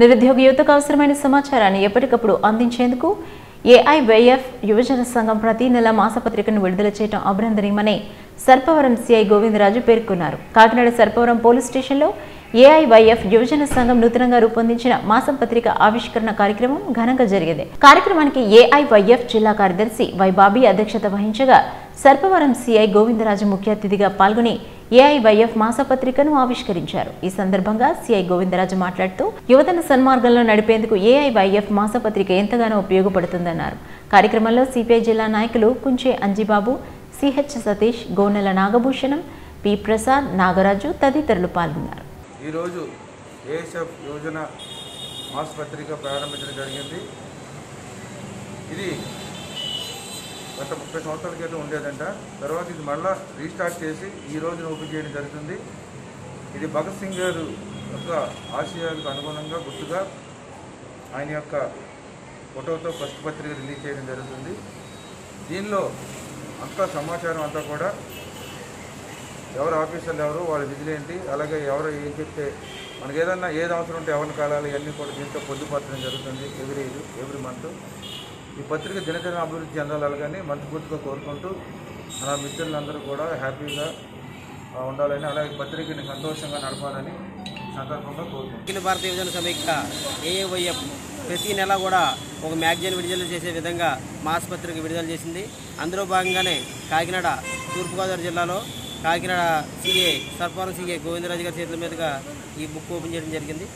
నిరుద్యోగ యువతకు అవసరమైన సమాచారాన్ని ఎప్పటికప్పుడు అందించేందుకు ఏఐవైఎఫ్ యువజన సంఘం ప్రతి నెల మాసపత్రికను విడుదల చేయడం అభినందనీయమని సర్పవరం సిఐ గోవిందరాజు పేర్కొన్నారు. కాకినాడ సర్పవరం పోలీస్ స్టేషన్లో ఏఐవైఎఫ్ యువజన సంఘం నూతనంగా రూపొందించిన మాసం పత్రిక ఆవిష్కరణ కార్యక్రమం ఘనంగా జరిగింది. కార్యక్రమానికి ఏఐవైఎఫ్ జిల్లా కార్యదర్శి వై బాబీ అధ్యక్షత వహించగా సర్పవరం సిఐ గోవిందరాజు ముఖ్య అతిథిగా పాల్గొని ఏఐవైఎఫ్ మాసపత్రికను ఆవిష్కరించారు. ఈ సందర్భంగా సిఐ గోవిందరాజు మాట్లాడుతూ యువతను సన్మార్గంలో నడిపేందుకు ఏఐవైఎఫ్ మాసపత్రిక ఎంతగానో ఉపయోగపడుతుందన్నారు. కార్యక్రమంలో సిపిఐ జిల్లా నాయకులు కుంచే అంజిబాబు సిహెచ్ సతీష్ గోనెల నాగభూషణం పి ప్రసాద్ నాగరాజు తదితరులు పాల్గొన్నారు. ఈరోజు ఏఎస్ఎఫ్ యోజన మాస్ పత్రిక ప్రారంభించడం జరిగింది. ఇది గత ముప్పై సంవత్సరాల క్రితం ఉండేదంట. తర్వాత ఇది మళ్ళా రీస్టార్ట్ చేసి ఈ రోజున ఓపెన్ చేయడం జరుగుతుంది. ఇది భగత్ సింగ్ గారు యొక్క ఆశయాలకు అనుగుణంగా గుర్తుగా ఆయన యొక్క ఫోటోతో ఫస్ట్ పత్రిక రిలీజ్ చేయడం జరుగుతుంది. దీనిలో అంతా సమాచారం అంతా కూడా ఎవరు ఆఫీసర్లు ఎవరు వాళ్ళ విధులేంటి అలాగే ఎవరు ఏం చెప్తే మనకి ఏదన్నా ఏది అవసరం ఉంటే ఎవరిని కాలాలి ఇవన్నీ కూడా దీంతో పొందుపరచడం జరుగుతుంది. Every every month. ఈ పత్రిక దినదిన అభివృద్ధి చెందాలని మనస్ఫూర్తిగా కోరుకుంటూ నా మిత్రులందరూ కూడా హ్యాపీగా ఉండాలని అలాగే పత్రికని సంతోషంగా నడపాలని సందర్భంగా కోరుకుంటున్నాను. అఖిల భారతీయ విభజన సమీక్ష ఏఏవైఎఫ్ ప్రతి నెల కూడా ఒక మ్యాగజైన్ విడుదల చేసే విధంగా మాస్ పత్రిక విడుదల చేసింది. అందులో భాగంగానే కాకినాడ తూర్పుగోదావరి జిల్లాలో కాకినాడ సిఏ సర్పవరం సిఏ గోవిందరాజు గారి చేతుల మీదుగా ఈ బుక్ ఓపెన్ చేయడం జరిగింది.